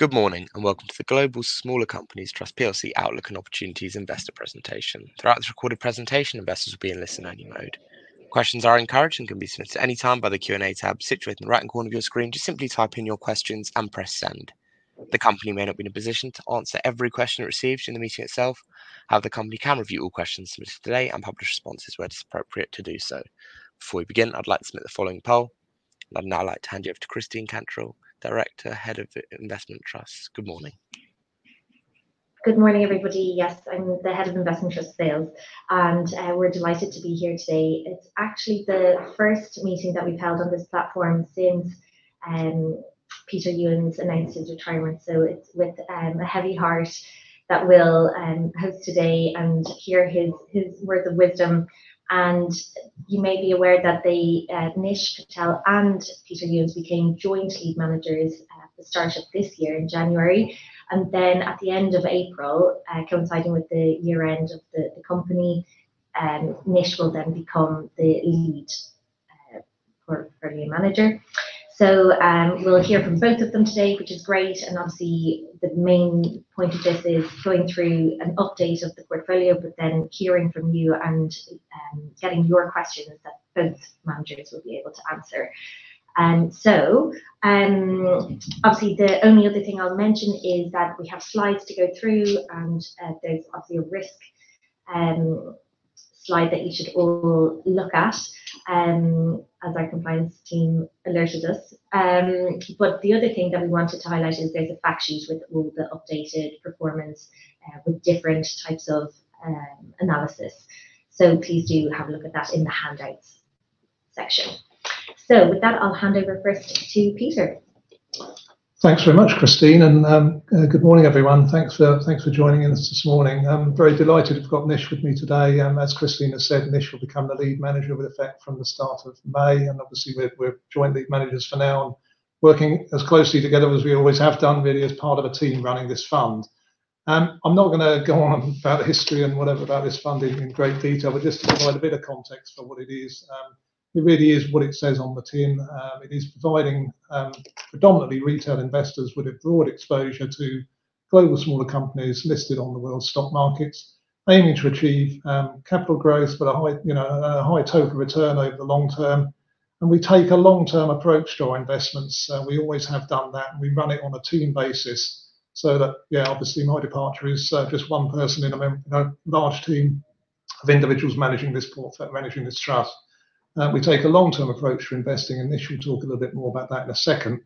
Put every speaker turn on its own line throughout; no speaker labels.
Good morning, and welcome to the Global Smaller Companies Trust plc Outlook and Opportunities Investor Presentation. Throughout this recorded presentation, investors will be in listen-only mode. Questions are encouraged and can be submitted at any time by the Q&A tab situated in the right-hand corner of your screen. Just simply type in your questions and press send. The company may not be in a position to answer every question it receives in the meeting itself. However, the company can review all questions submitted today and publish responses where it is appropriate to do so. Before we begin, I'd like to submit the following poll. I'd now like to hand you over to Christine Cantrell, Director, Head of Investment Trusts. Good morning.
Good morning, everybody. Yes, I'm the Head of Investment Trust Sales, and uh, we're delighted to be here today. It's actually the first meeting that we've held on this platform since um, Peter Ewins announced his retirement. So it's with um, a heavy heart that we'll um, host today and hear his words of wisdom. And you may be aware that uh, Nish Patel and Peter Ewins became joint lead managers uh, at the start of this year in January. And then at the end of April, uh, coinciding with the year-end of the company, um, Nish will then become the lead portfolio manager. So um, we'll hear from both of them today, which is great. And obviously, the main point of this is going through an update of the portfolio, but then hearing from you and um, getting your questions that both managers will be able to answer. And so obviously, the only other thing I'll mention is that we have slides to go through, and uh, there's obviously a risk slide that you should all look at, as our compliance team alerted us. Um, but the other thing that we wanted to highlight is there's a fact sheet with all the updated performance uh, with different types of um, analysis. So please do have a look at that in the handouts section. So with that, I'll hand over first to Peter.
Thanks very much, Christine, and um, uh, good morning, everyone. Thanks for thanks for joining us this morning. I'm very delighted to have got Nish with me today. Um, as Christine has said, Nish will become the lead manager with effect from the start of May. And obviously, we're joint lead managers for now and working as closely together as we always have done, really as part of a team running this fund. Um, I'm not gonna go on about the history and whatever about this fund in great detail, but just to provide a bit of context for what it is. It really is what it says on the tin. Um, it is providing um, predominantly retail investors with a broad exposure to global smaller companies listed on the world stock markets, aiming to achieve um, capital growth, but a high, you know, a high total return over the long term. And we take a long-term approach to our investments. Uh, we always have done that, and we run it on a team basis so that, yeah, obviously my departure is uh, just one person in a large team of individuals managing this portfolio, managing this trust. Uh, we take a long-term approach to investing, and Nish will talk a little bit more about that in a second.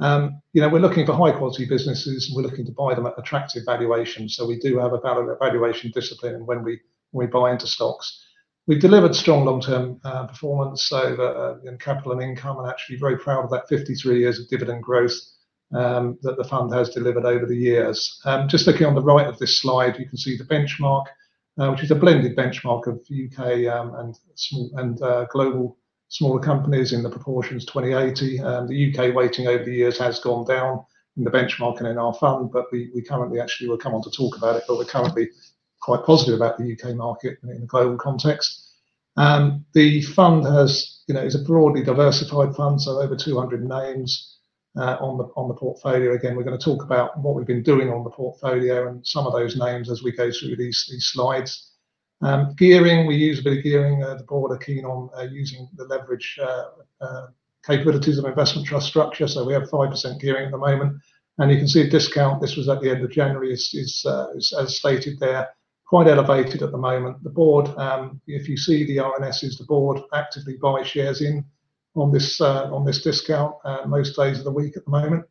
Um, you know, we're looking for high-quality businesses, and we're looking to buy them at attractive valuations. So we do have a valuation discipline when we when we buy into stocks. We've delivered strong long-term uh, performance over uh, in capital and income, and actually very proud of that 53 years of dividend growth um, that the fund has delivered over the years. Um, just looking on the right of this slide, you can see the benchmark, Uh, which is a blended benchmark of U.K. Um, and small and uh, global smaller companies in the proportions 20/80. Um, the U.K. weighting over the years has gone down in the benchmark and in our fund, but we we currently actually will come on to talk about it, but we're currently quite positive about the U.K. market in a global context. Um, the fund has, you know, is a broadly diversified fund, so over 200 names Uh, on the on the portfolio. Again, we're gonna talk about what we've been doing on the portfolio and some of those names as we go through these these slides. Um, gearing, we use a bit of gearing. Uh, the board are keen on uh, using the leverage capabilities of investment trust structure. So we have 5% gearing at the moment. And you can see a discount. This was at the end of January, is as stated there, quite elevated at the moment. The board, um, if you see the RNSs, the board actively buy shares in on this uh, on this discount uh, most days of the week at the moment.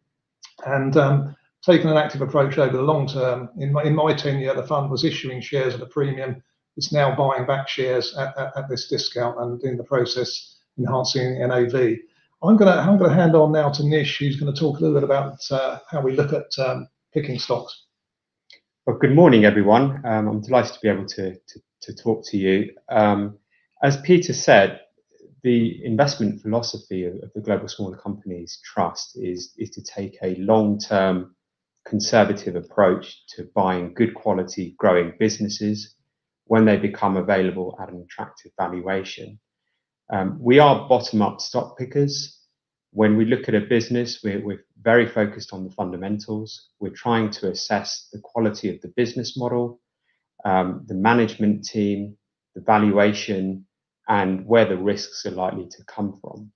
And um taking an active approach over the long term. In my tenure, the fund was issuing shares at a premium. It's now buying back shares at this discount and in the process enhancing NAV. I'm gonna hand on now to Nish, who's gonna talk a little bit about uh, how we look at um, picking stocks.
Well, good morning, everyone. Um, I'm delighted to be able to talk to you. Um, as Peter said, the investment philosophy of the Global Smaller Companies Trust is to take a long-term conservative approach to buying good quality growing businesses when they become available at an attractive valuation. Um, we are bottom-up stock pickers. When we look at a business, we're very focused on the fundamentals. We're trying to assess the quality of the business model, um, the management team, the valuation, and where the risks are likely to come from.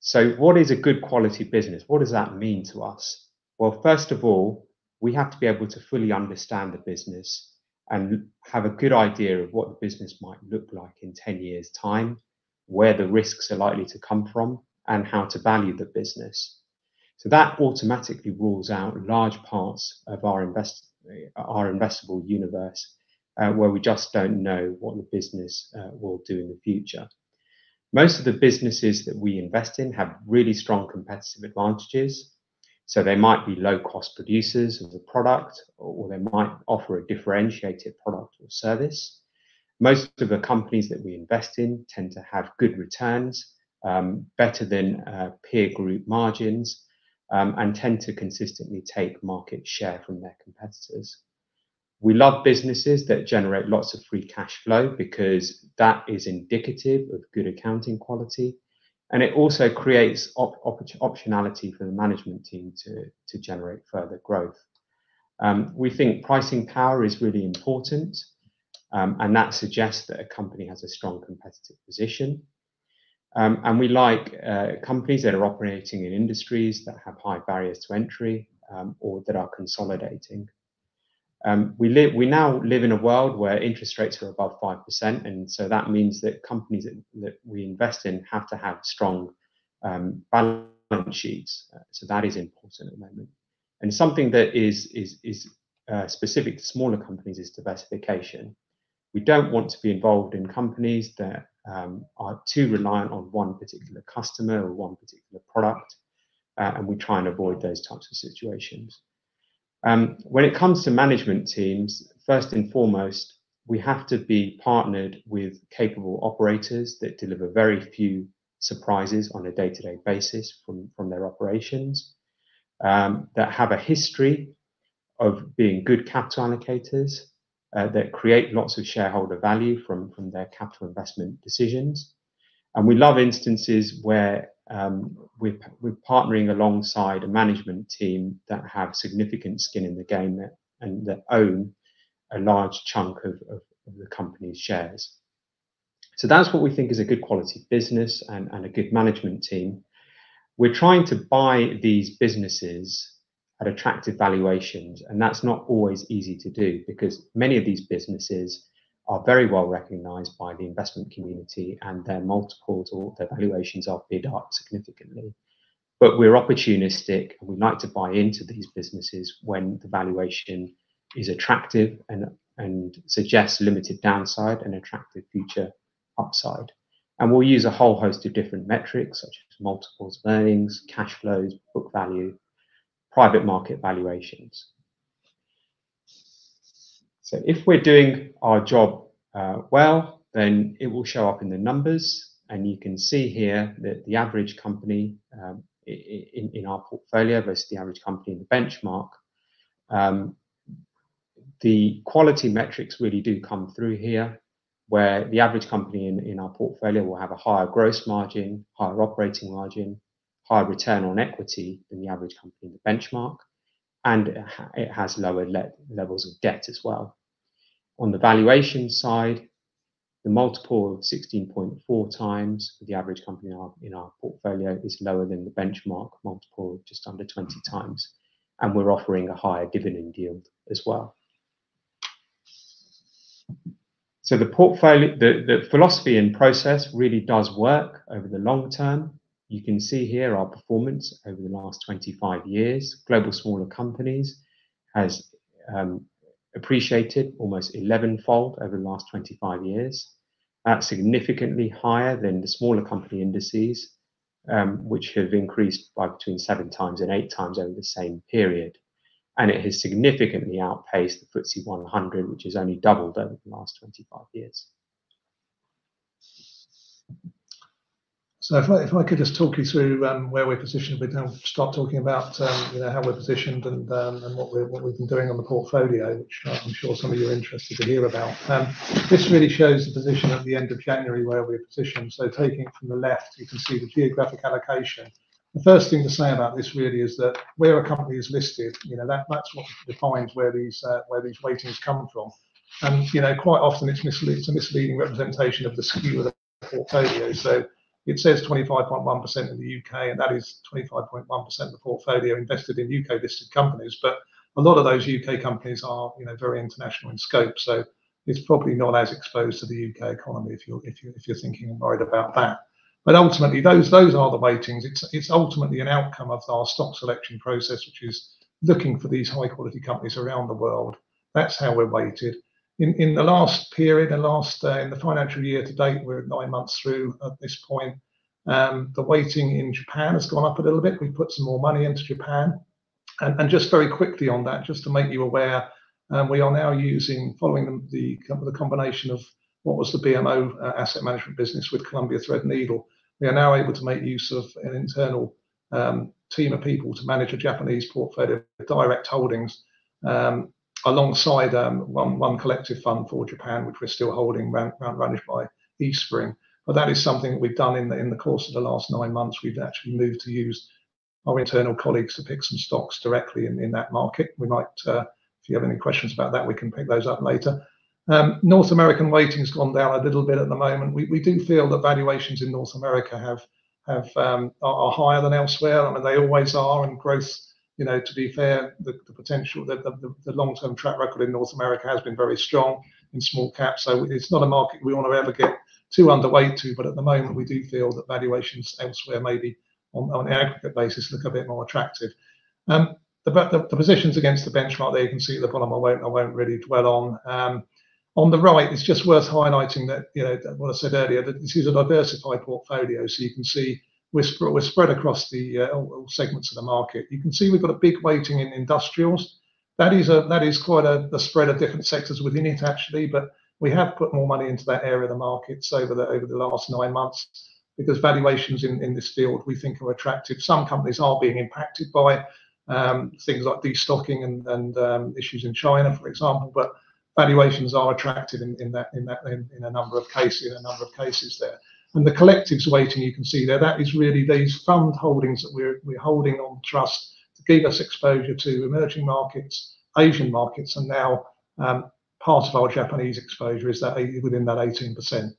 So, what is a good quality business? What does that mean to us? Well, First of all, we have to be able to fully understand the business and have a good idea of what the business might look like in 10 years' time, where the risks are likely to come from, and how to value the business. So that automatically rules out large parts of our invest our investable universe Uh, where we just don't know what the business uh, will do in the future. Most of the businesses that we invest in have really strong competitive advantages. So they might be low-cost producers of a product, or they might offer a differentiated product or service. Most of the companies that we invest in tend to have good returns, um, better than uh, peer group margins, um, and tend to consistently take market share from their competitors. We love businesses that generate lots of free cash flow because that is indicative of good accounting quality. And it also creates optionality for the management team to to generate further growth. Um, we think pricing power is really important, um, and that suggests that a company has a strong competitive position. Um, and we like uh, companies that are operating in industries that have high barriers to entry or that are consolidating. Um, we now live in a world where interest rates are above 5%, and so that means that companies that we invest in have to have strong um, balance sheets. Uh, so that is important at the moment. And something that is uh, specific to smaller companies is diversification. We do not want to be involved in companies that um, are too reliant on one particular customer or one particular product, uh, and we try and avoid those types of situations. Um, when it comes to management teams, first and foremost, we have to be partnered with capable operators that deliver very few surprises on a day-to-day basis from from their operations, um, that have a history of being good capital allocators, uh, that create lots of shareholder value from, from their capital investment decisions. And we love instances where Um, we're partnering alongside a management team that have significant skin in the game and that own a large chunk of the company's shares. So that's what we think is a good quality business and a good management team. We're trying to buy these businesses at attractive valuations, and that's not always easy to do because many of these businesses are very well recognized by the investment community, and their multiples or their valuations are bid up significantly. But we're opportunistic, and we like to buy into these businesses when the valuation is attractive and suggests limited downside and attractive future upside. And we'll use a whole host of different metrics such as multiples of earnings, cash flows, book value, private market valuations. So if we're doing our job uh, well, then it will show up in the numbers. And you can see here that the average company um, in in our portfolio versus the average company in the benchmark, um, the quality metrics really do come through here, where the average company in our portfolio will have a higher gross margin, higher operating margin, higher return on equity than the average company in the benchmark, and it has lower levels of debt as well. On the valuation side, the multiple of 16.4 times for the average company in our portfolio is lower than the benchmark multiple of just under 20 times, and we're offering a higher dividend yield as well. So the portfolio, the, the philosophy and process really does work over the long term. You can see here our performance over the last 25 years. Global Smaller Companies has um, appreciated almost 11-fold over the last 25 years. That's significantly higher than the smaller company indices, um, which have increased by between seven times and eight times over the same period. And it has significantly outpaced the FTSE 100, which has only doubled over the last 25 years.
So if I could just talk you through where we're positioned, we can start talking about um, you know how we're positioned and what we've been doing on the portfolio, which I'm sure some of you are interested to hear about. This really shows the position at the end of January where we're positioned. So taking it from the left, you can see the geographic allocation The first thing to say about this really is that where a company is listed, you know, that, that's what defines where these uh, where these weightings come from. And you know, quite often it's, mislead, it's a misleading representation of the skew of the portfolio. So it says 25.1% in the UK, and that is 25.1% of the portfolio invested in UK listed companies. But a lot of those UK companies are, you know, very international in scope. So it's probably not as exposed to the UK economy if you're if you if you're thinking and worried about that. But ultimately, those those are the weightings. It's it's ultimately an outcome of our stock selection process, which is looking for these high quality companies around the world. That's how we're weighted. In the last period, uh, in the financial year to date, we're nine months through at this point. Um, the weighting in Japan has gone up a little bit. We've put some more money into Japan, just very quickly on that, just to make you aware, um, we are now using following the, combination of what was the BMO uh, asset management business with Columbia Threadneedle. We are now able to make use of an internal um, team of people to manage a Japanese portfolio of direct holdings alongside um, one, one collective fund for Japan, which we're still holding, ran, ran, managed by Eastspring. But that is something that we've done in the, in the course of the last nine months. We've actually moved to use our internal colleagues to pick some stocks directly in, in that market. We might, uh, if you have any questions about that, we can pick those up later. Um, North American weighting's gone down a little bit at the moment. We, we do feel that valuations in North America have have um, are, are, higher than elsewhere. I mean, they always are, and growth you know, to be fair, the, the potential, the, the, the long-term track record in North America has been very strong in small cap. So it's not a market we want to ever get too underweight to, but at the moment we do feel that valuations elsewhere maybe on, on an aggregate basis look a bit more attractive. Um, the, the, the, positions against the benchmark there you can see at the bottom. I won't I won't really dwell on. Um, on the right, it's just worth highlighting that you know what I said earlier that this is a diversified portfolio, so you can see we're, sp- we're spread across the uh, all, segments of the market. You can see we've got a big weighting in industrials. That is a that is quite a, a spread of different sectors within it actually, but we have put more money into that area of the markets over the over the last nine months because valuations in, in this field we think are attractive. Some companies are being impacted by um, things like destocking and, and um, issues in China, for example, but valuations are attractive in, in that in that in, in a number of cases in a number of cases there. And the collectives weighting you can see there, that is really these fund holdings that we're, we're holding on trust to give us exposure to emerging markets, Asian markets, and now um, part of our Japanese exposure is that within that 18%.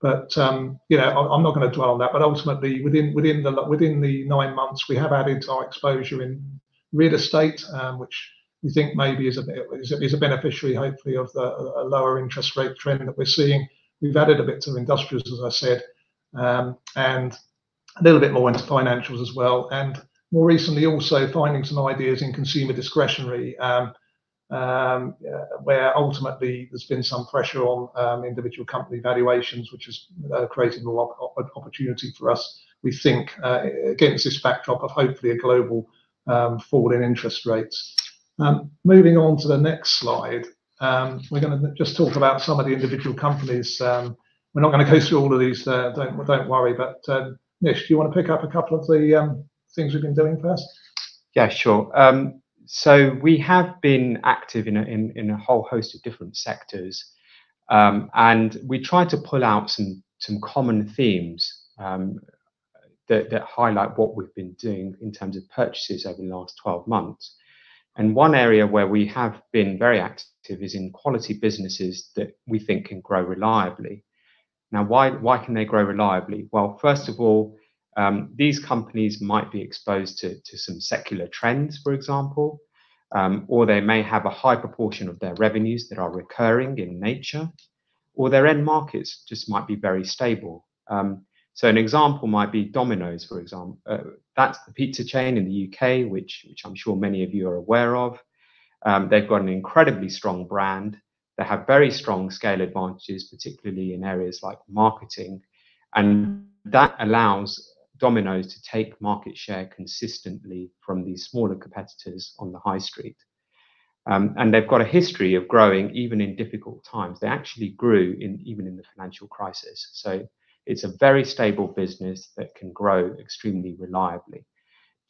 But um, you know, I'm not going to dwell on that. But ultimately, within within the within the nine months, we have added our exposure in real estate, um, which we think maybe is a, is a, is a beneficiary, hopefully, of the a lower interest rate trend that we're seeing. We've added a bit to industrials, as I said, um, and a little bit more into financials as well. And more recently, also finding some ideas in consumer discretionary, um, um, uh, where ultimately there's been some pressure on um, individual company valuations, which has uh, created more op- opportunity for us, we think, uh, against this backdrop of hopefully a global um, fall in interest rates. Um, moving on to the next slide, we're going to just talk about some of the individual companies we're not going to go through all of these. Uh, don't don't worry. But uh, Nish, do you want to pick up a couple of the um, things we've been doing first?
Yeah, sure. Um, so we have been active in a, in, in a whole host of different sectors, um, and we try to pull out some some common themes um, that, that highlight what we've been doing in terms of purchases over the last 12 months. And one area where we have been very active is in quality businesses that we think can grow reliably. Now, why, why can they grow reliably? Well, first of all, um, these companies might be exposed to, to some secular trends, for example, um, or they may have a high proportion of their revenues that are recurring in nature, or their end markets just might be very stable. Um, so an example might be Domino's, for example. Uh, that's the pizza chain in the UK, which, which I'm sure many of you are aware of. Um, they've got an incredibly strong brand. They have very strong scale advantages, particularly in areas like marketing. And that allows Domino's to take market share consistently from these smaller competitors on the high street. Um, and they've got a history of growing even in difficult times. They actually grew in even in the financial crisis. So it's a very stable business that can grow extremely reliably.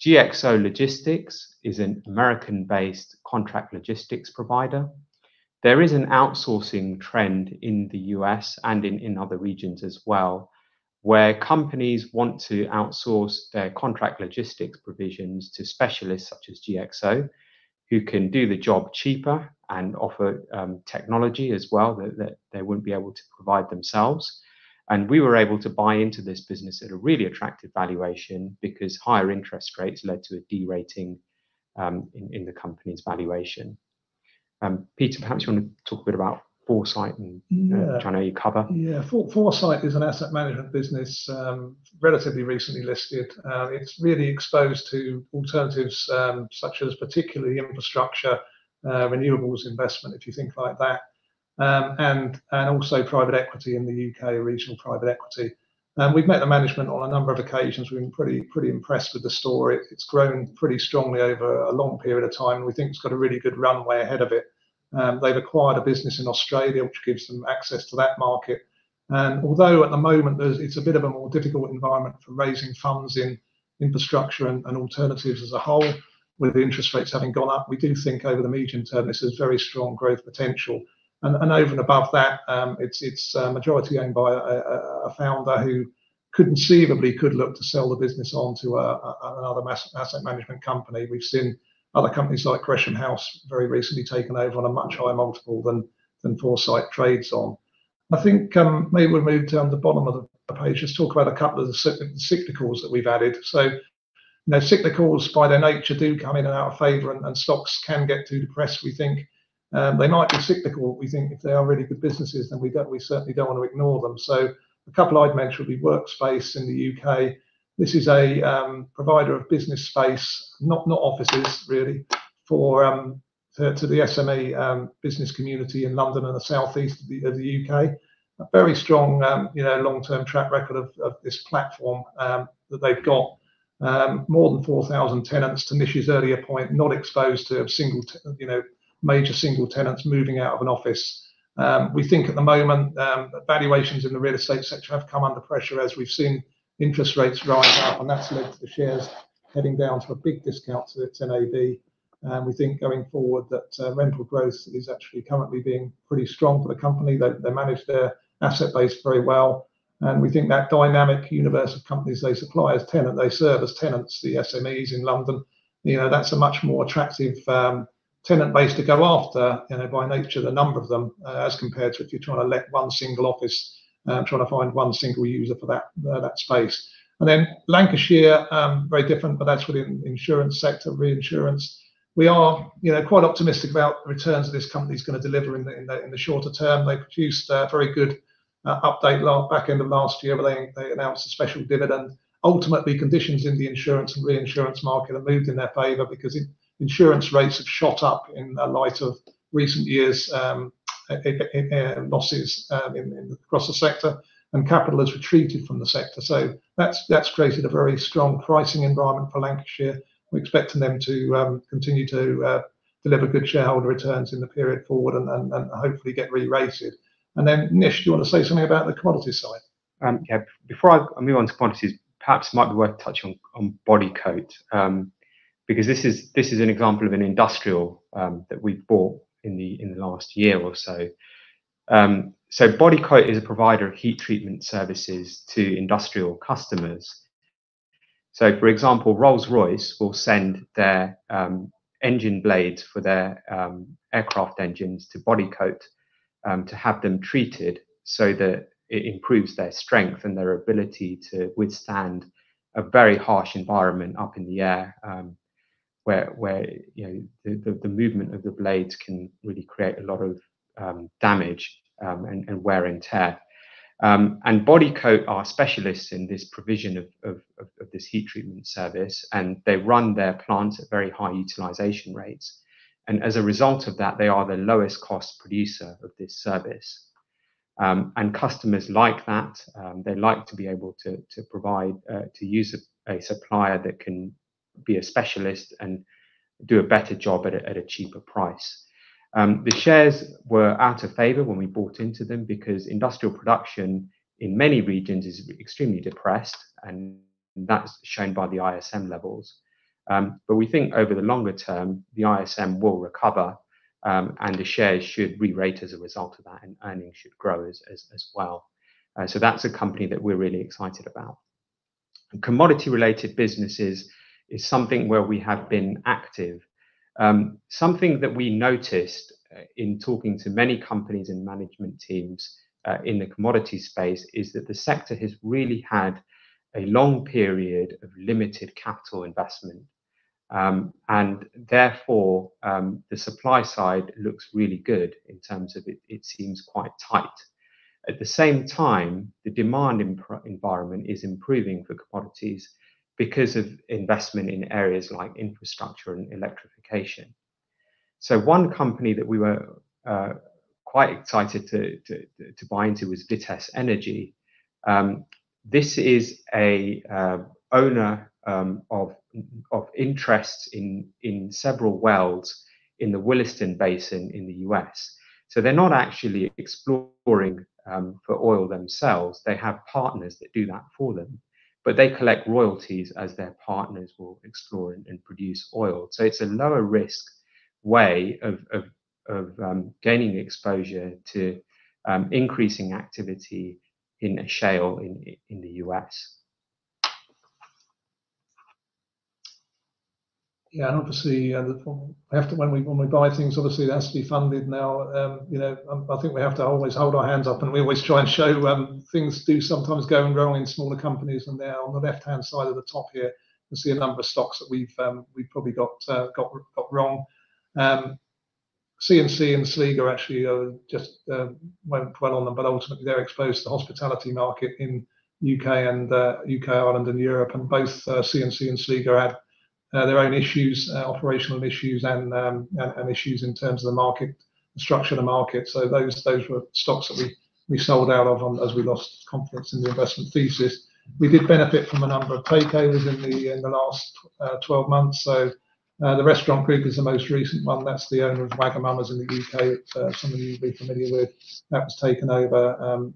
GXO Logistics is an American based contract logistics provider. There is an outsourcing trend in the US and in, in other regions as well, where companies want to outsource their contract logistics provisions to specialists such as GXO, who can do the job cheaper and offer um, technology as well that they wouldn't be able to provide themselves. And we were able to buy into this business at a really attractive valuation because higher interest rates led to a de-rating um, in the company's valuation. Um, Peter, perhaps you want to talk a bit about Foresight, uh, which I know you cover.
Yeah. Foresight is an asset management business, um, relatively recently listed. Um, it's really exposed to alternatives, such as particularly infrastructure, uh, renewables investment, if you think like that, and also private equity in the U.K., regional private equity. Um, we've met the management on a number of occasions. We've been pretty pretty impressed with the story. It's grown pretty strongly over a long period of time. We think it's got a really good runway ahead of it. Um, they've acquired a business in Australia, which gives them access to that market. And although at the moment it's a bit of a more difficult environment for raising funds in infrastructure and alternatives as a whole, with the interest rates having gone up, we do think over the medium term, this has very strong growth potential. And, and over and above that, um, it's it's uh, majority owned by a founder who conceivably could look to sell the business on to another asset management company. We've seen other companies like Gresham House very recently taken over on a much higher multiple than than Foresight trades on. I think um, maybe we'll move down the bottom of the page, just talk about a couple of the cyclicals that we've added. So, you know, cyclicals by their nature do come in and out of favor, and stocks can get too depressed, we think. Um, they might be cyclical, we think if they are really good businesses, then we we certainly don't want to ignore them. So a couple I'd mention would be Workspace in the U.K. This is a um, provider of business space, not not offices really, for um, to the SME um, business community in London and the southeast of the U.K. A very strong you know, long-term track record of of this platform that they've got. More than 4,000 tenants, to Nish's earlier point, not exposed to major single tenants moving out of an office. Um, we think at the moment, um, valuations in the real estate sector have come under pressure as we've seen interest rates rise up, and that's led to the shares heading down to a big discount to its NAV. And we think going forward that uh, rental growth is actually currently being pretty strong for the company. They manage their asset base very well, and we think that dynamic universe of companies they supply as tenant, they serve as tenants, the SMEs in London, you know, that's a much more attractive um, tenant base to go after, you know, by nature, the number of them, uh, as compared to if you're trying to let one single office, um, trying to find one single user for that uh, that space. And then Lancashire, um, very different, but that's within insurance sector, reinsurance. We are you know, quite optimistic about the returns that this company is going to deliver in the in the shorter term. They produced a very good uh, update back end of last year where they announced a special dividend. Ultimately, conditions in the insurance and reinsurance market have moved in their favor because insurance rates have shot up in the light of recent years' um, eh, eh, eh, losses um, across the sector, and capital has retreated from the sector. So that's that's created a very strong pricing environment for Lancashire. We're expecting them to um, continue to uh, deliver good shareholder returns in the period forward and hopefully get re-rated. And then, Nish, do you want to say something about the commodity side?
Yeah. Before I move on to commodities, perhaps it might be worth touching on body Bodycote, because this is this is an example of an industrial um, that we've bought in the in the last year or so. Um, so Bodycote is a provider of heat treatment services to industrial customers. So, for example, Rolls-Royce will send their um, engine blades for their aircraft engines to Bodycote to have them treated so that it improves their strength and their ability to withstand a very harsh environment up in the air, where where the the movement of the blades can really create a lot of um, damage um, and wear and tear. Um, Bodycote are specialists in this provision of of this heat treatment service, and they run their plants at very high utilization rates. And as a result of that, they are the lowest cost producer of this service. And customers like that. They like to be able to to provide, uh, to use a supplier that can be a specialist and do a better job at a cheaper price. Um, the shares were out of favor when we bought into them because industrial production in many regions is extremely depressed, and that's shown by the ISM levels. Um, but we think over the longer term, the ISM will recover, um, and the shares should re-rate as a result of that, and earnings should grow as well. Uh, so that's a company that we're really excited about. Commodity-related businesses is something where we have been active. Um, something that we noticed uh, in talking to many companies and management teams uh, in the commodity space is that the sector has really had a long period of limited capital investment. Um, and therefore, um, the supply side looks really good in terms of it seems quite tight. At the same time, the demand environment is improving for commodities because of investment in areas like infrastructure and electrification. So one company that we were uh, quite excited to buy into was Vitesse Energy. Um, this is an uh, owner um, of interests in several wells in the Williston Basin in the U.S. So they're not actually exploring um, for oil themselves. They have partners that do that for them, but they collect royalties as their partners will explore and produce oil. So it's a lower risk way of of um, gaining exposure to um, increasing activity in a shale in the U.S.
Yeah. Obviously, uh, have to when we when we buy things, obviously it has to be funded now. Um, you know, um, I think we have to always hold our hands up, and we always try and show um, things do sometimes go wrong in smaller companies. And there on the left-hand side of the top here, you'll see a number of stocks that we've probably got uh, wrong. C&C and Sligro actually just uh, won't dwell on them, but ultimately they're exposed to the hospitality market in U.K., and uh, UK, Ireland and Europe. And both C&C and Sligro had Uh, their own issues, uh, operational issues um, and issues in terms of the market, the structure of the market. So those those were stocks that we we sold out of um, as we lost confidence in the investment thesis. We did benefit from a number of takeovers in the last uh, 12 months. So the Restaurant Group is the most recent one. That's the owner of Wagamama's in the U.K. Some of you will be familiar with. That was taken over, um,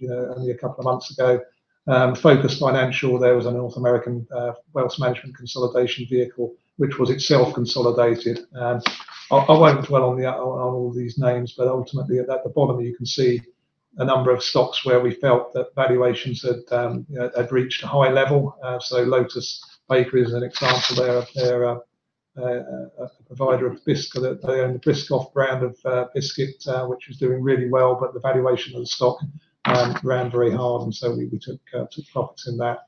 you know, only a couple of months ago. Um, Focus Financial, there was a North American uh, wealth management consolidation vehicle, which was itself consolidated. Um, I won't dwell on all these names, but ultimately at the bottom you can see a number of stocks where we felt that valuations had, um, you know, had reached a high level. Uh, so Lotus Bakery is an example there. They're a provider of biscuit. They own the Biscoff brand of uh, biscuit, which is doing really well, but the valuation of the stock Um, ran very hard, and so we uh, took profits in that.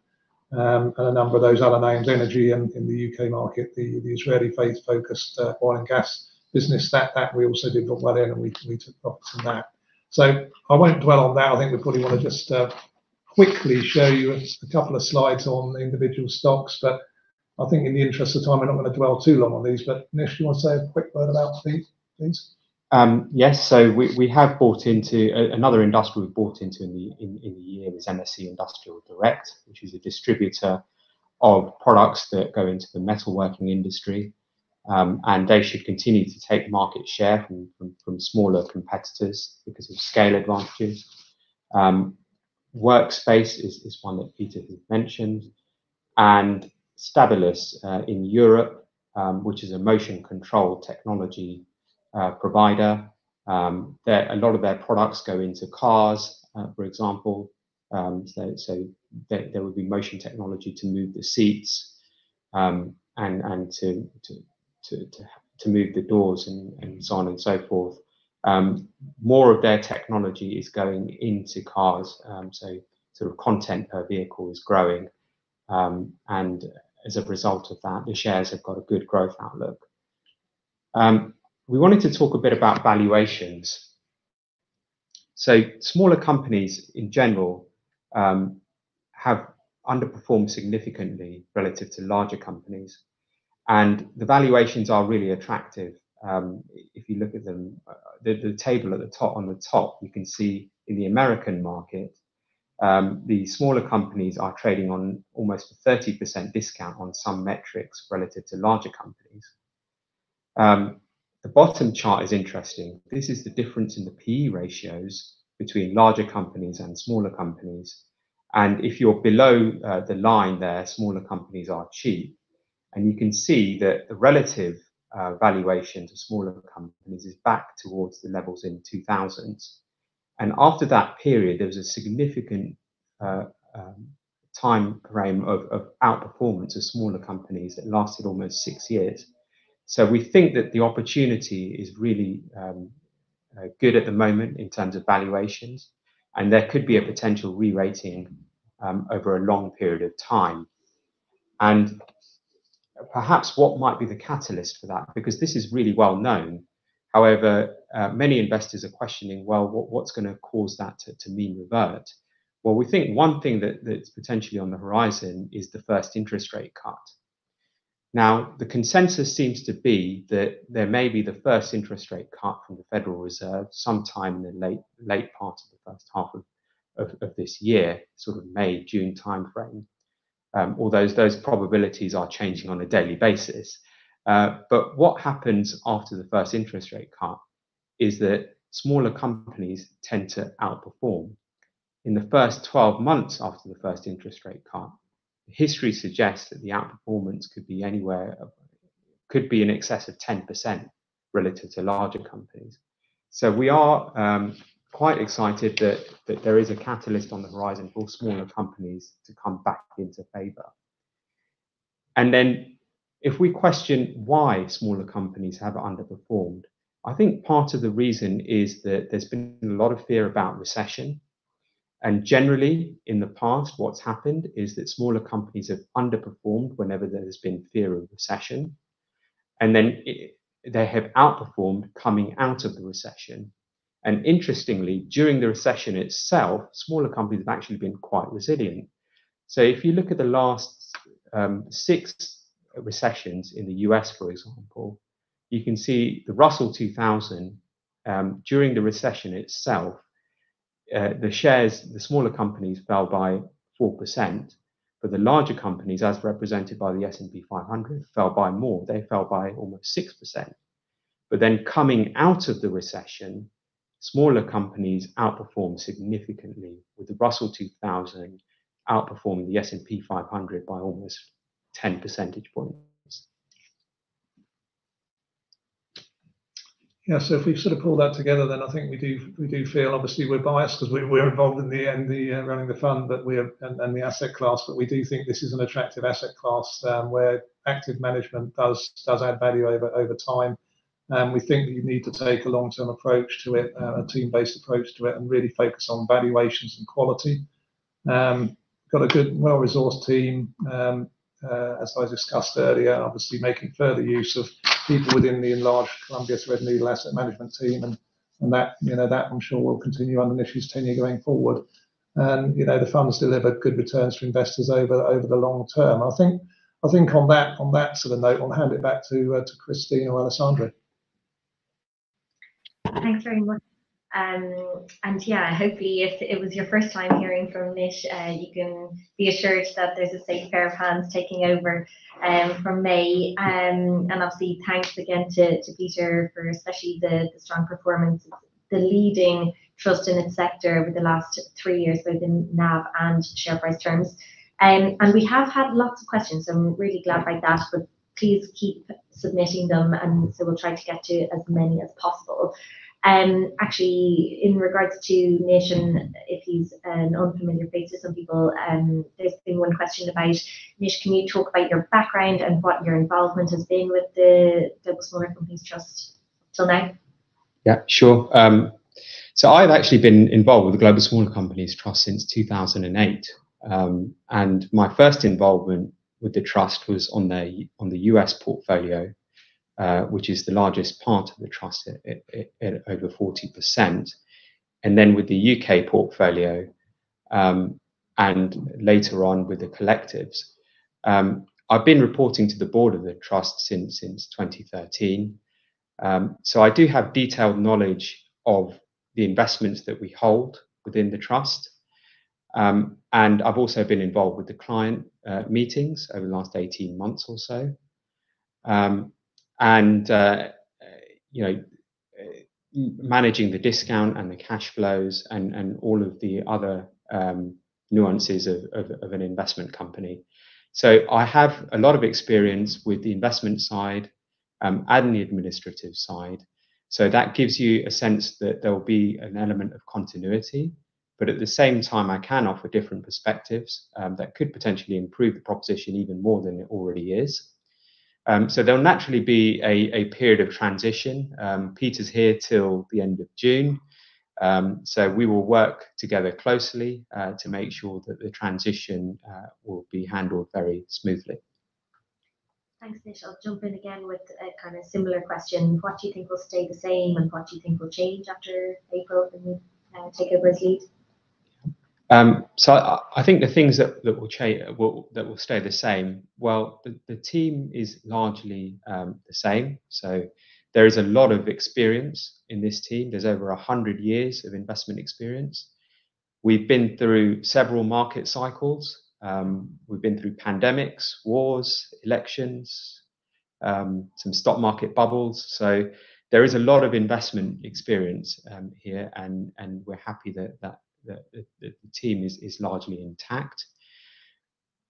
Um, and a number of those other names, Energean in the U.K. market, the Israeli faith-focused uh, oil and gas business, that that we also did well in, and we took profits in that. So I won't dwell on that. I think we probably wanna just uh, quickly show you a couple of slides on the individual stocks. But I think in the interest of time, we're not gonna dwell too long on these. But Nish, you wanna say a quick word about these, please?
Um, yes. So we have bought into another industrial we've bought into in the in, in the year is MSC Industrial Direct, which is a distributor of products that go into the metalworking industry. Um, and they should continue to take market share from from smaller competitors because of scale advantages. Um, Workspace is one that Peter has mentioned. And Stabilus uh, in Europe, um, which is a motion control technology Uh, provider. Um, that A lot of their products go into cars, uh, for example. Um, so there would be motion technology to move the seats, um, and and to to to to move the doors and so on and so forth. More of their technology is going into cars, so sort of content per vehicle is growing. And as a result of that, the shares have got a good growth outlook. We wanted to talk a bit about valuations. So smaller companies in general um, have underperformed significantly relative to larger companies, and the valuations are really attractive. Um, if you look at them, uh, the table at the top, on the top, you can see in the American market, um, the smaller companies are trading on almost a 30% discount on some metrics relative to larger companies. The bottom chart is interesting. This is the difference in the P/E ratios between larger companies and smaller companies. And if you're below uh, the line there, smaller companies are cheap. And you can see that the relative uh, valuation to smaller companies is back towards the levels in 2000s. And after that period, there was a significant uh, um, time frame of outperformance of smaller companies that lasted almost six years. So we think that the opportunity is really um, uh, good at the moment in terms of valuations, and there could be a potential re-rating um, over a long period of time. And perhaps what might be the catalyst for that? Because this is really well known. However, uh, many investors are questioning, well, what's gonna cause that to mean revert? Well, we think one thing that's potentially on the horizon is the first interest rate cut. Now, the consensus seems to be that there may be the first interest rate cut from the Federal Reserve sometime in the late late part of the first half of of this year, sort of May, June timeframe. Um, although those probabilities are changing on a daily basis. Uh, but what happens after the first interest rate cut is that smaller companies tend to outperform. In the first 12 months after the first interest rate cut, history suggests that the outperformance could be anywhere, could be in excess of 10% relative to larger companies. So we are um, quite excited that there is a catalyst on the horizon for smaller companies to come back into favor. And then, if we question why smaller companies have underperformed, I think part of the reason is that there's been a lot of fear about recession. And generally, in the past, what's happened is that smaller companies have underperformed whenever there's been fear of recession, and then they have outperformed coming out of the recession. And interestingly, during the recession itself, smaller companies have actually been quite resilient. So if you look at the last um, six recessions in the U.S., for example, you can see the Russell 2000 um, during the recession itself, Uh, the shares, the smaller companies fell by 4%, but the larger companies, as represented by the S&P 500, fell by more. They fell by almost 6%. But then coming out of the recession, smaller companies outperformed significantly, with the Russell 2000 outperforming the S&P 500 by almost 10 percentage points.
Yeah, so if we sort of pull that together, then I think we do we do feel obviously we're biased because we're involved in the uh, running the fund, but we are and the asset class, but we do think this is an attractive asset class, um, where active management does does add value over time. And we think that you need to take a long-term approach to it, uh, a team-based approach to it, and really focus on valuations and quality. Um, got a good, well-resourced team, um, Uh, as I discussed earlier, obviously making further use of people within the enlarged Columbia Threadneedle Asset Management team, and that, you know, that I'm sure will continue under Nish's tenure going forward. And you know, the fund's delivered good returns for investors over over the long term. I think I think on that on that sort of note, I'll hand it back to uh, Christine or Alessandro.
Thanks very much. Um, and yeah, hopefully, if it was your first time hearing from Nish, uh, you can be assured that there's a safe pair of hands taking over um, from May. Um, and obviously, thanks again to Peter for especially the strong performance, the leading trust in its sector over the last three years, both in NAV and share price terms. And we have had lots of questions, so I'm really glad about that, but please keep submitting them, and so we'll try to get to as many as possible. Um, actually, in regards to and if he's an unfamiliar face to some people, um, there's been one question about, Nish, can you talk about your background and what your involvement has been with the Global Smaller Companies Trust till now?
Yeah, sure. So I've actually been involved with the Global Smaller Companies Trust since 2008. And my first involvement with the trust was on the on the U.S. portfolio, Uh, which is the largest part of the trust at over 40%, and then with the U.K. portfolio, um, and later on with the collectives. Um, I've been reporting to the board of the trust since 2013. Um, so I do have detailed knowledge of the investments that we hold within the trust. And I've also been involved with the client uh, meetings over the last 18 months or so. And uh, you know, uh, managing the discount and the cash flows and and all of the other um, nuances of an investment company. So I have a lot of experience with the investment side, um, and the administrative side. So that gives you a sense that there will be an element of continuity. But at the same time, I can offer different perspectives um, that could potentially improve the proposition even more than it already is. Um, there'll naturally be a a period of transition. Um, Peter's here till the end of June. Um, so we will work together closely uh, to make sure that the transition uh, will be handled very smoothly.
Thanks, Nish. I'll jump in again with a kind of similar question. What do you think will stay the same, and what do you think will change after April when you uh, take over as lead?
Um, I think the things that will stay the same, well, the team is largely um, the same. So there is a lot of experience in this team. There's over 100 years of investment experience. We've been through several market cycles. Um, we've been through pandemics, wars, elections, some stock market bubbles. So there is a lot of investment experience here, and we're happy that the team is largely intact.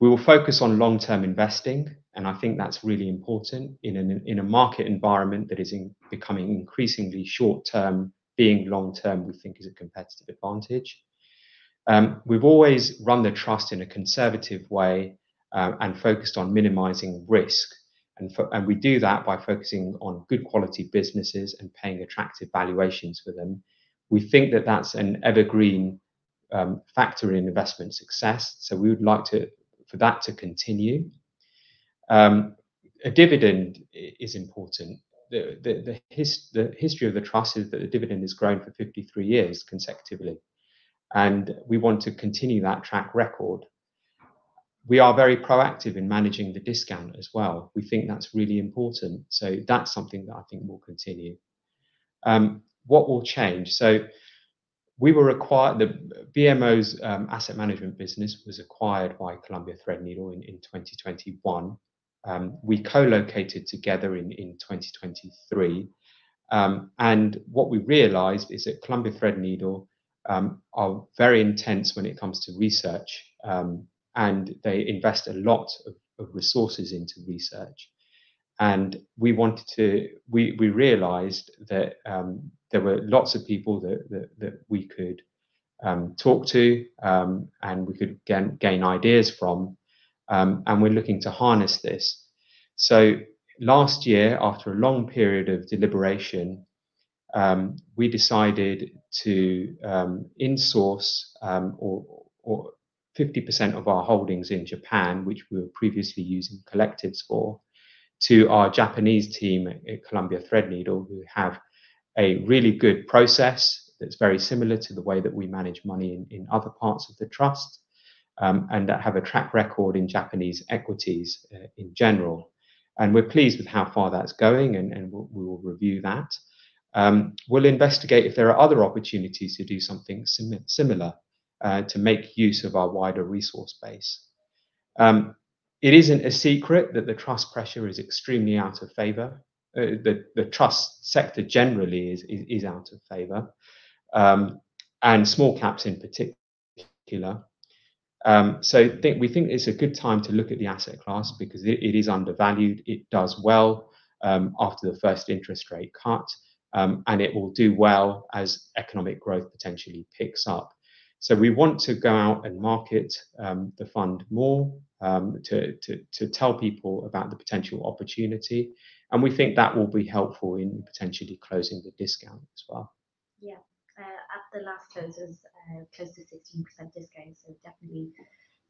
We will focus on long-term investing, and I think that's really important in a market environment that is becoming increasingly short-term. Being long-term, we think is a competitive advantage. Um, we've always run the trust in a conservative way, uh, and focused on minimizing risk. And, and we do that by focusing on good quality businesses and paying attractive valuations for them. We think that that's an evergreen Um, factor in investment success, so we would like to for that to continue. Um, a dividend is important. The the his the history of the trust is that the dividend has grown for 53 years consecutively, and we want to continue that track record. We are very proactive in managing the discount as well. We think that's really important. So that's something that I think will continue. Um, what will change? BMO's um, asset management business was acquired by Columbia Threadneedle in 2021. Um, we co-located together in 2023. Um, and What we realized is that Columbia Threadneedle are very intense when it comes to research, and they invest a lot of resources into research. And we wanted to we we realized that there were lots of people that that we could um, talk to, um, and we could gain ideas from, um, and we're looking to harness this. So last year, after a long period of deliberation, we decided to insource 50% of our holdings in Japan, which we were previously using collectives for, to our Japanese team at Columbia Threadneedle, who have a really good process that's very similar to the way that we manage money in other parts of the trust, um, and that have a track record in Japanese equities uh, in general. And we're pleased with how far that's going, and we will review that. Um, we'll investigate if there are other opportunities to do something similar uh, to make use of our wider resource base. Um, it isn't a secret that the trust pressure is extremely out of favor. Uh, the trust sector generally is is out of favor, um, and small caps in particular. Um, so we think it's a good time to look at the asset class because it is undervalued. It does well um, after the first interest rate cut, and it will do well as economic growth potentially picks up. So we want to go out and market the fund more, to to tell people about the potential opportunity, and we think that will be helpful in potentially closing the discount as well.
Yeah. Uh, at the last close, was uh, close to 16% discount, so definitely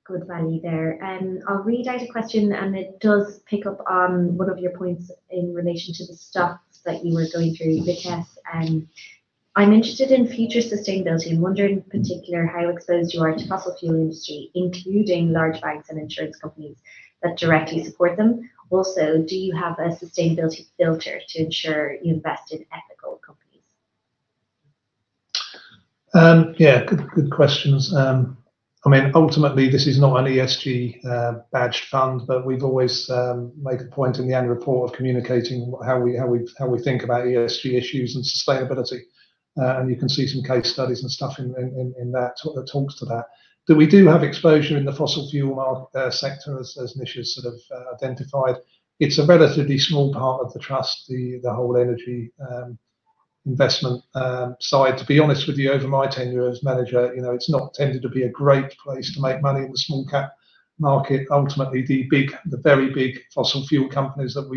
good value there. Um, I'll read out a question, and it does pick up on one of your points in relation to the stocks that you were going through, Vikesh. Um, I'm interested in future sustainability and wonder in particular how exposed you are to fossil fuel industry, including large banks and insurance companies that directly support them. Also, do you have a sustainability filter to ensure you invest in ethical companies?
Um, yeah, good questions. Um, I mean, ultimately, this is not an ESG uh, badged fund, but we've always um, made a point in the annual report of communicating how we how we how we think about ESG issues and sustainability. Uh, and you can see some case studies and stuff in in that talks to that. We do have exposure in the fossil fuel uh, sector, as Nish has sort of uh, identified. It's a relatively small part of the trust, the whole energy um, investment um, side. To be honest with you, over my tenure as manager, you know, it's not tended to be a great place to make money in the small cap market. Ultimately, the big, the very big fossil fuel companies that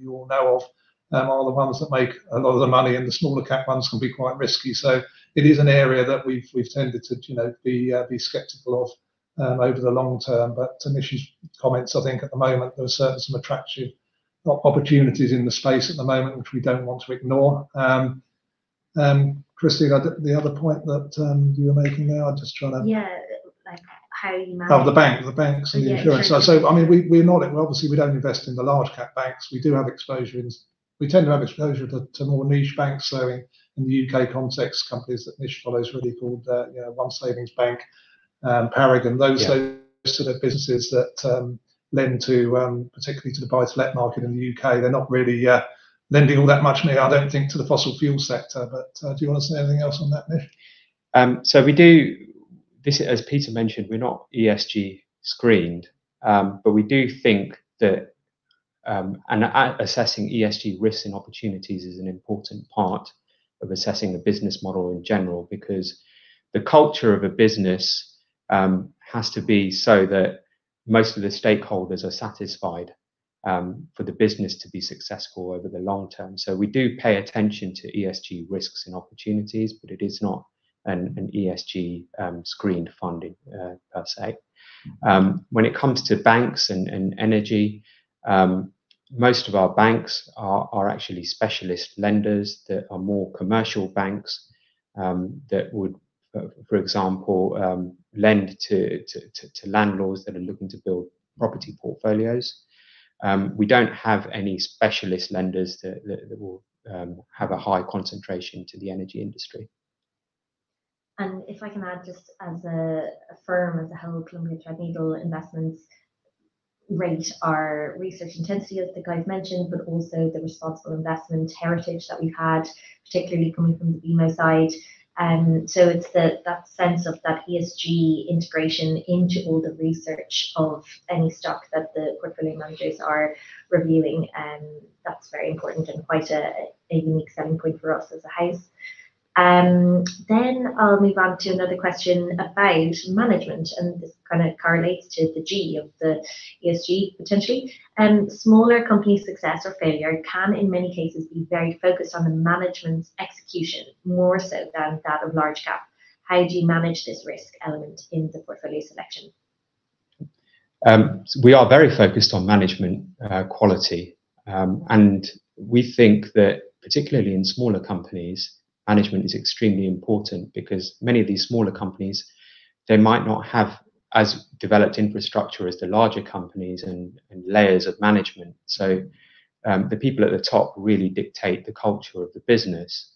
you all know of Um, are the ones that make a lot of the money, and the smaller cap ones can be quite risky. So it is an area that we've we've tended to you know be uh, be skeptical of um, over the long term. But to Nish's comments, I think at the moment, there are certainly some attractive opportunities in the space at the moment, which we don't want to ignore. Um, Christine, the other point that you were making there, I'm just trying to.
Yeah, like how you manage.
Oh, the banks and the insurance. So I mean, we're not, obviously, we don't invest in the large cap banks. We do have exposure in, we tend to have exposure to more niche banks. So in the U.K. context, companies that Nish follows really called uh, One Savings Bank, um, Paragon, those sort of businesses that um, lend to, um, particularly to the buy-to-let market in the U.K. They're not really uh, lending all that much money, I don't think, to the fossil fuel sector. But uh, do you want to say anything else on that, Nish?
So we do, this, as Peter mentioned, we're not ESG screened, but we do think that Um, assessing ESG risks and opportunities is an important part of assessing a business model in general because the culture of a business um, has to be so that most of the stakeholders are satisfied um, for the business to be successful over the long term. So we do pay attention to ESG risks and opportunities, but it is not an ESG screened funding uh, per se. When it comes to banks and energy, most of our banks are actually specialist lenders that are more commercial banks um, that would, uh, for example, um, lend to to to landlords that are looking to build property portfolios. Um, we do not have any specialist lenders that will have a high concentration to the energy industry.
And if I can add, just as a firm, as a whole, Columbia Threadneedle Investments rate our research intensity, as the guys mentioned, but also the responsible investment heritage that we've had, particularly coming from the BMO side. Um, so It is that sense of that ESG integration into all the research of any stock that the portfolio managers are reviewing. And That is very important and quite a unique selling point for us as a house. Um, I'll move on to another question about management, and this kind of correlates to the G of the ESG potentially. And smaller company success or failure can, in many cases, be very focused on the management's execution more so than that of large cap. How do you manage this risk element in the portfolio selection?
Um, we are very focused on management uh, quality. Um, and we think that particularly in smaller companies, management is extremely important because many of these smaller companies, they might not have as developed infrastructure as the larger companies and layers of management. So um, the people at the top really dictate the culture of the business.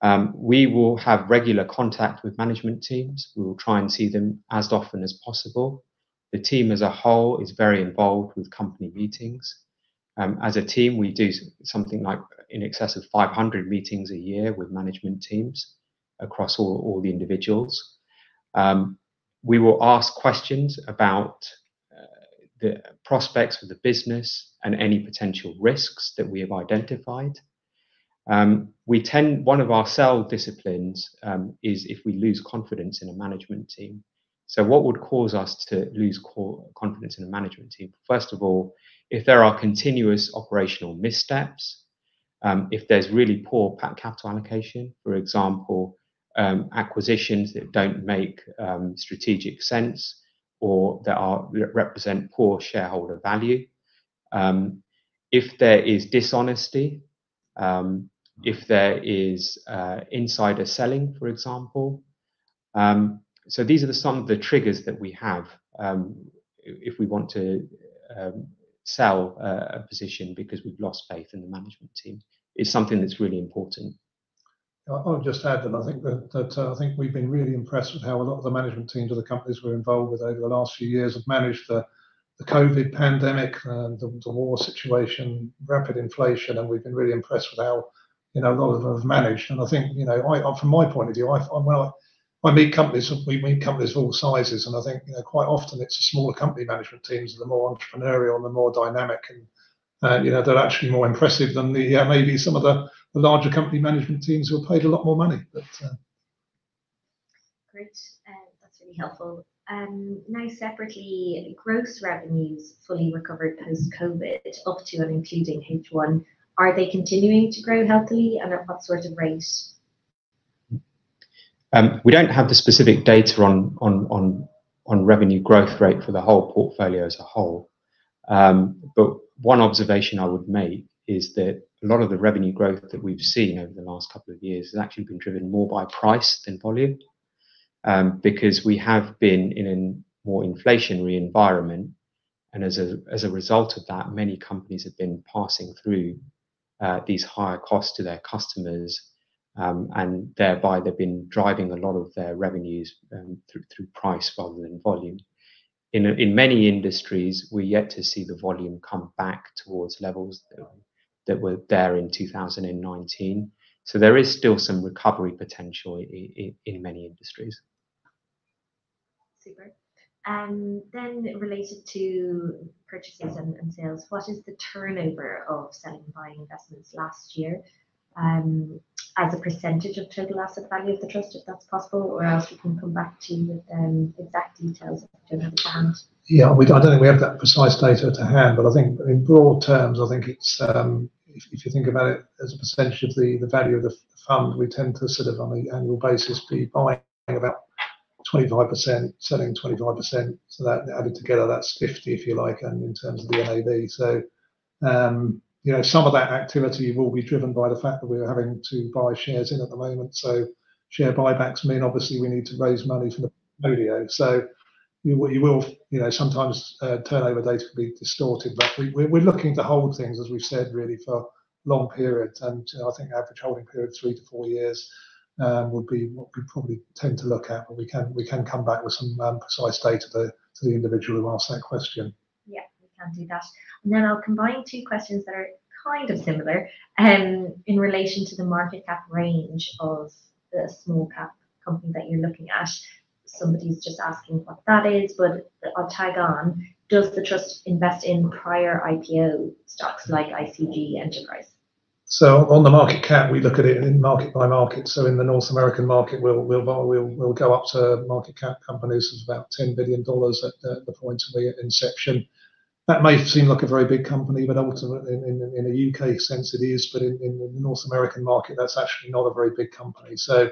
Um, we will have regular contact with management teams. We will try and see them as often as possible. The team as a whole is very involved with company meetings. Um, as a team, we do something like in excess of 500 meetings a year with management teams across all all the individuals. Um, we will ask questions about uh, the prospects for the business and any potential risks that we have identified. Um, we tend, one of our sell disciplines um, is if we lose confidence in a management team. So, what would cause us to lose confidence in a management team? First of all, if there are continuous operational missteps, um, if there's really poor capital allocation, for example, um, acquisitions that don't make um, strategic sense or that represent poor shareholder value, if there is dishonesty, if there is uh, insider selling, for example. So these are some of the triggers that we have if we want to sell a position because we've lost faith in the management team. is something that's really important.
I'll just add that I think that, that uh, I think we've been really impressed with how a lot of the management teams of the companies we're involved with over the last few years have managed the the COVID pandemic, and the war situation, rapid inflation, and we've been really impressed with how you know a lot of them have managed. And I think you know, I, from my point of view, I, when I meet companies, we meet companies of all sizes, and I think quite often it's the smaller company management teams that are more entrepreneurial and the more dynamic, and uh, you know they're actually more impressive than the uh, maybe some of the larger company management teams who are paid a lot more money. Uh.
Great. Uh, that's really helpful. Um, now separately, gross revenues fully recovered post-COVID up to and including H1. Are they continuing to grow healthily and at what sort of rate?
Um, we don't have the specific data on on revenue growth rate for the whole portfolio as a whole. Um, but one observation I would make is that a lot of the revenue growth that we've seen over the last couple of years has actually been driven more by price than volume. Um, because we have been in a more inflationary environment, and as a as a result of that, many companies have been passing through uh, these higher costs to their customers, Um, and thereby they've been driving a lot of their revenues um, through price rather than volume. In many industries, we're yet to see the volume come back towards levels that were there in 2019. So There is still some recovery potential in many industries.
Super. Then related to purchases and sales, what is the turnover of selling and buying investments last year, Um, as a percentage of total asset value of the trust, if that's possible, or else we can come back to you with um, exact details if you don't have hand.
Yeah. I don't think we have that precise data to hand, but I think in broad terms, I think it's um, if you think about it as a percentage of the the value of the fund, we tend to sort of on an annual basis be buying about 25%, selling 25%. So that added together, that's 50, if you like, and in terms of the NAV. You know, some of that activity will be driven by the fact that we're having to buy shares in at the moment. So share buybacks mean obviously we need to raise money from the portfolio. So you will, you know, sometimes uh, turnover data can be distorted, but we're looking to hold things, as we've said, really for long periods. And I think average holding period three to four years um, would be what we probably tend to look at. But we can we can come back with some um, precise data to the individual who asked that question.
Can do that. And then I'll combine two questions that are kind of similar, um, in relation to the market cap range of the small cap company that you're looking at. Somebody's just asking what that is, but I'll tag on. Does the trust invest in prior IPO stocks like ICG Enterprise?
So on the market cap, we look at it in market by market. So in the North American market, we'll go up to market cap companies of about $10 billion at the point of the inception. That may seem like a very big company, but ultimately in a U.K. sense it is. But in the North American market, that's actually not a very big company. So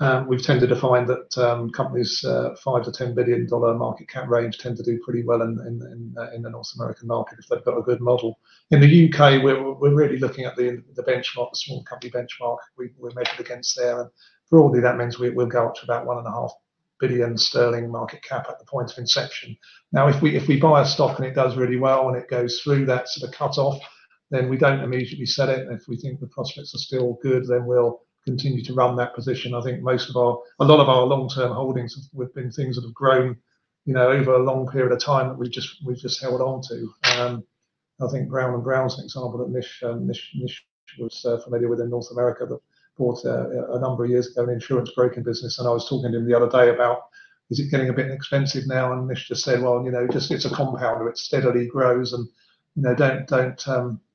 um, we've tended to find that um, companies uh, $5 billion-$10 billion market cap range tend to do pretty well uh, in the North American market if they've got a good model. In the U.K., we're really looking at the benchmark, the small company benchmark. We're measured against there. And broadly, that means we'll go up to about 1.5 billion sterling market cap at the point of inception. Now, if we if we buy a stock and it does really well and it goes through that sort of cutoff, then we don't immediately sell it. If we think the prospects are still good, then we'll continue to run that position. I think most of our a lot of our long-term holdings have been things that have grown, you know, over a long period of time that we've just we've just held on to. Um, I think Brown & Brown is an example that Nish uh, was uh, familiar with in North America that bought a number of years ago an insurance broking business. And I was talking to him the other day about, is it getting a bit expensive now? And Nish just said, "Well, you know, just it's a compounder. It steadily grows and, you know, don't don't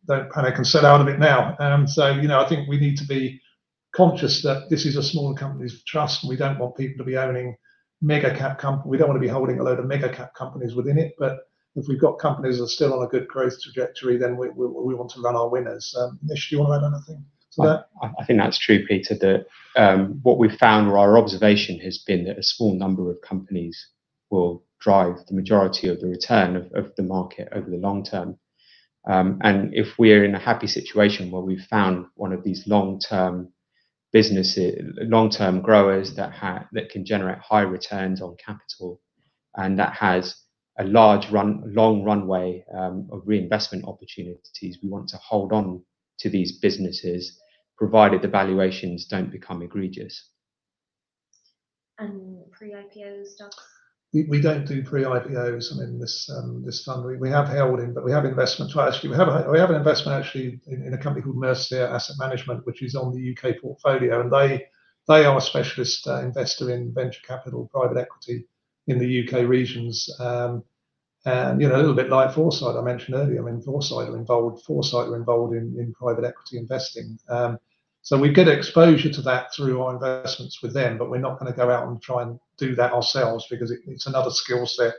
don't panic and sell out of it now." Um, so you know, I think we need to be conscious that this is a smaller companies trust, and we don't want people to be owning mega cap companies. We don't want to be holding a load of mega cap companies within it. But if we've got companies that are still on a good growth trajectory, then we want to run our winners. Nish, do you want to add anything that?
I think that's true, Peter, that what we've found or our observation has been that a small number of companies will drive the majority of the return of the market over the long term. Um, and if we're in a happy situation where we've found one of these long-term businesses, long-term growers that can generate high returns on capital, and that has a large run, long runway of reinvestment opportunities, we want to hold on to these businesses, provided the valuations don't become egregious.
And pre-IPO stocks?
We don't do pre-IPOs. I mean, um, this fund we we have held in, but we have investments. Well, actually, we have I have an investment actually in a company called Mercia Asset Management, which is on the U.K. portfolio. And they they are a specialist uh, investor in venture capital, private equity in the U.K. regions. Um, And you know, a little bit like Foresight I mentioned earlier. I mean, Foresight are involved. Foresight are involved in, in private equity investing. Um, so we get exposure to that through our investments with them, but we're not going to go out and try and do that ourselves because it, it's another skill set.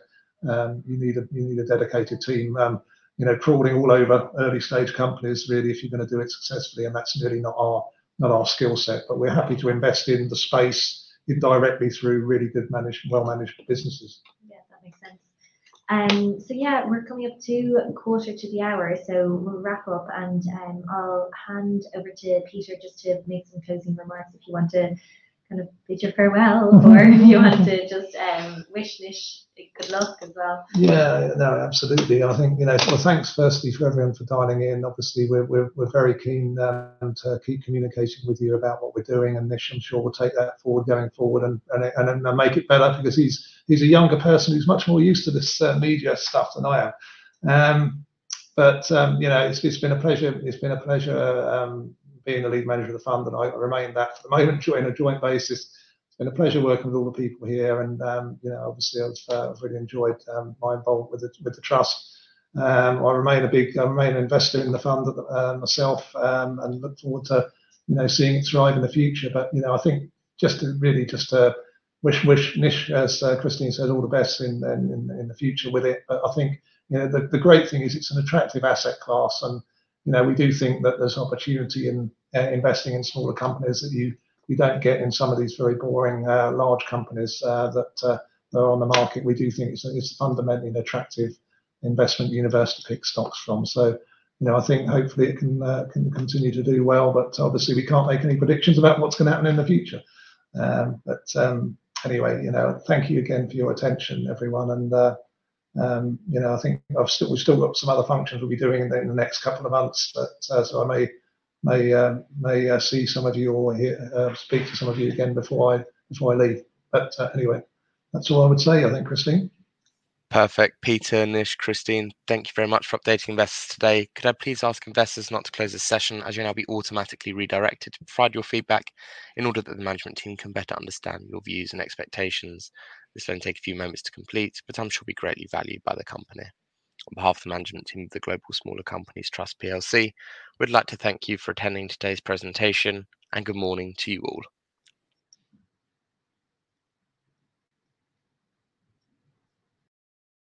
Um, you need a you need a dedicated team. Um, you know, crawling all over early stage companies really if you're going to do it successfully, and that's really not our not our skill set. But we're happy to invest in the space indirectly through really good managed, well managed businesses.
Yeah, that makes sense. Um, so yeah, we're coming up to quarter to the hour, so we'll wrap up and um, I'll hand over to Peter just to make some closing remarks if you want to kind of bid you farewell or if you want to just um, wish Nish good luck as well.
Yeah, no, absolutely. I think, you know, well, thanks firstly for everyone for dialing in. Obviously, we're, we're, we're very keen um, to keep communicating with you about what we're doing, and Nish, I'm sure, will take that forward going forward and, and, and make it better because he's he's a younger person who's much more used to this uh, media stuff than I am. Um, but um, you know, it's, it's been a pleasure. It's been a pleasure um, being the lead manager of the fund, and I remain that for the moment, on a joint basis it's been a pleasure working with all the people here, and um, you know, obviously, I've, uh, I've really enjoyed um, my involvement with the, with the trust. Um, I remain a big, I remain an investor in the fund uh, myself, um, and look forward to you know seeing it thrive in the future. But you know, I think just to really just to wish wish Nish, as uh, Christine said, all the best in, in in the future with it. But I think you know the, the great thing is it's an attractive asset class, and you know we do think that there's opportunity in uh, investing in smaller companies that you you don't get in some of these very boring uh, large companies uh, that, uh, that are on the market. We do think it's, it's fundamentally an attractive investment universe to pick stocks from. So, you know, I think hopefully it can uh, can continue to do well, but obviously we can't make any predictions about what's going to happen in the future. Um, but um, anyway, you know, thank you again for your attention, everyone, and uh, um, you know, I think I've still we've still got some other functions we'll be doing in the, in the next couple of months, but uh, so I may may uh, may uh, see some of you or hear, uh, speak to some of you again before I before I leave. But uh, anyway, that's all I would say. I think, Christine.
Perfect. Peter, Nish, Christine, thank you very much for updating investors today. Could I please ask investors not to close this session as you'll now be automatically redirected to provide your feedback in order that the management team can better understand your views and expectations. This will only take a few moments to complete, but I'm sure will be greatly valued by the company. On behalf of the management team of the Global Smaller Companies Trust plc, we'd like to thank you for attending today's presentation and good morning to you all.